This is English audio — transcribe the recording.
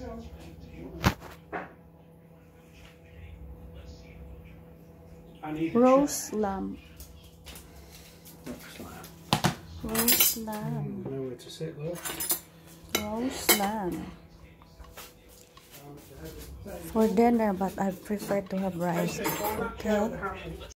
Roast lamb. Rose lamb. Rose lamb. Mm, nowhere to sit though. Roast lamb. For dinner, but I prefer to have rice. Okay.